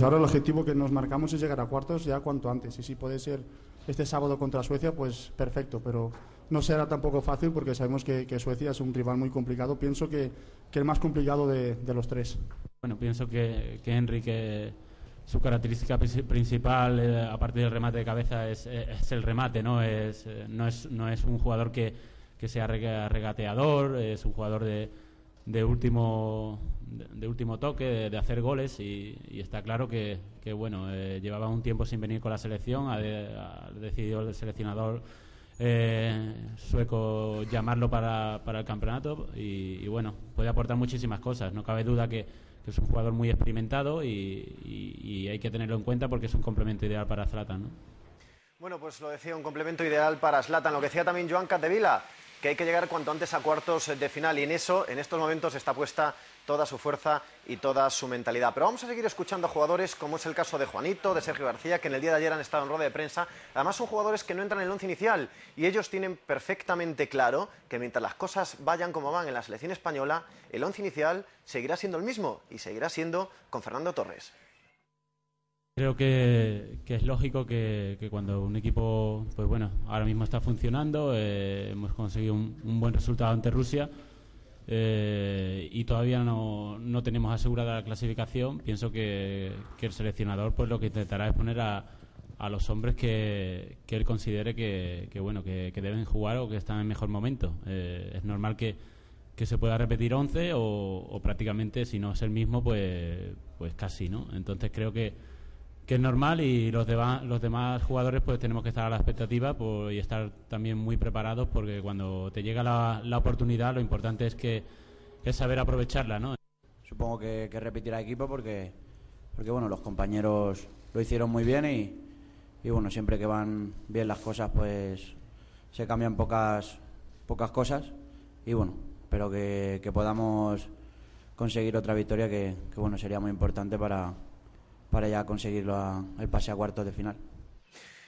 Ahora el objetivo que nos marcamos es llegar a cuartos ya cuanto antes. Y si puede ser este sábado contra Suecia, pues perfecto. Pero no será tampoco fácil porque sabemos que, Suecia es un rival muy complicado. Pienso que, que el más complicado de, los tres. Bueno, pienso que, que Enrique su característica principal, eh, aparte del remate de cabeza, es, es el remate, ¿no? Es, eh, no, es, no es un jugador que, que sea regateador, es un jugador de, de último de, último toque, de, hacer goles y, está claro que, que bueno, eh, llevaba un tiempo sin venir con la selección, ha, decidido el seleccionador eh, sueco llamarlo para, para el campeonato y, bueno, puede aportar muchísimas cosas, no cabe duda que, es un jugador muy experimentado y, hay que tenerlo en cuenta porque es un complemento ideal para Zlatan. Bueno, pues lo decía, un complemento ideal para Zlatan, lo que decía también Joan Catevila que hay que llegar cuanto antes a cuartos de final y en eso, en estos momentos, está puesta toda su fuerza y toda su mentalidad. Pero vamos a seguir escuchando a jugadores como es el caso de Juanito, de Sergio García, que en el día de ayer han estado en rueda de prensa. Además son jugadores que no entran en el once inicial y ellos tienen perfectamente claro que mientras las cosas vayan como van en la selección española, el once inicial seguirá siendo el mismo y seguirá siendo con Fernando Torres. Creo que, es lógico que, cuando un equipo, pues bueno, ahora mismo está funcionando, eh, hemos conseguido un, buen resultado ante Rusia eh, y todavía no, no, tenemos asegurada la clasificación, pienso que, el seleccionador pues lo que intentará es poner a, a los hombres que, él considere que, bueno que, deben jugar o que están en mejor momento. Eh, es normal que, se pueda repetir 11 o, o prácticamente si no es el mismo pues pues casi, ¿no? Entonces creo que que es normal y los demás, los demás jugadores pues tenemos que estar a la expectativa pues, y estar también muy preparados porque cuando te llega la, la oportunidad lo importante es que es saber aprovecharla, ¿no? Supongo que, que repetirá equipo porque, porque bueno, los compañeros lo hicieron muy bien y, y bueno, siempre que van bien las cosas pues se cambian pocas, pocas cosas y bueno, espero que, que podamos conseguir otra victoria que, que bueno, sería muy importante para para ya conseguirlo el pase a cuartos de final.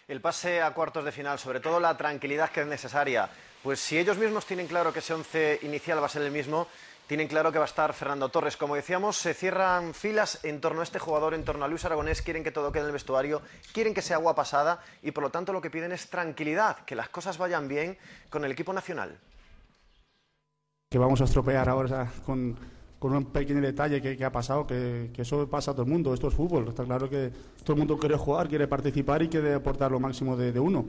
El pase a cuartos de final, sobre todo la tranquilidad que es necesaria. Pues si ellos mismos tienen claro que ese once inicial va a ser el mismo, tienen claro que va a estar Fernando Torres. Como decíamos, se cierran filas en torno a este jugador, en torno a Luis Aragonés, quieren que todo quede en el vestuario, quieren que sea agua pasada y por lo tanto lo que piden es tranquilidad, que las cosas vayan bien con el equipo nacional. Que vamos a estropear ahora con con un pequeño detalle que, ha pasado, que, eso pasa a todo el mundo, esto es fútbol, está claro que todo el mundo quiere jugar, quiere participar y quiere aportar lo máximo de, uno.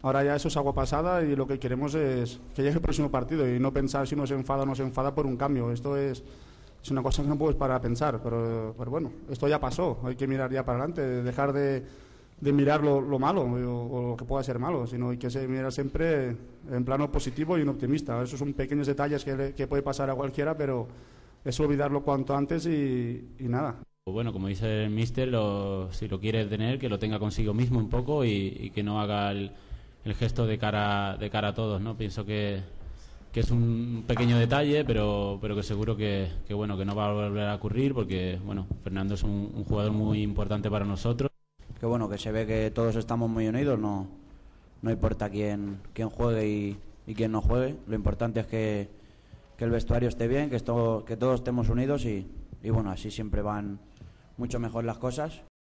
Ahora ya eso es agua pasada y lo que queremos es que llegue el próximo partido y no pensar si uno se enfada o no se enfada por un cambio. Esto es, es una cosa que no puedes parar a pensar, pero, pero, bueno, esto ya pasó, hay que mirar ya para adelante, dejar de, de mirar lo, malo o, lo que pueda ser malo, sino hay que mirar siempre en plano positivo y un optimista. Esos son pequeños detalles que, que puede pasar a cualquiera, pero es olvidarlo cuanto antes y, nada. Bueno, como dice el mister, si lo quiere tener, que lo tenga consigo mismo un poco y, que no haga el, gesto de cara, de cara a todos, ¿no? Pienso que, que es un pequeño detalle, pero, pero que seguro que, que, bueno, que no va a volver a ocurrir porque, bueno, Fernando es un, jugador muy importante para nosotros. Que bueno, que se ve que todos estamos muy unidos, no, no importa quién, quién juegue y, y quién no juegue, lo importante es que que el vestuario esté bien, que, esto, que todos estemos unidos y, y bueno, así siempre van mucho mejor las cosas.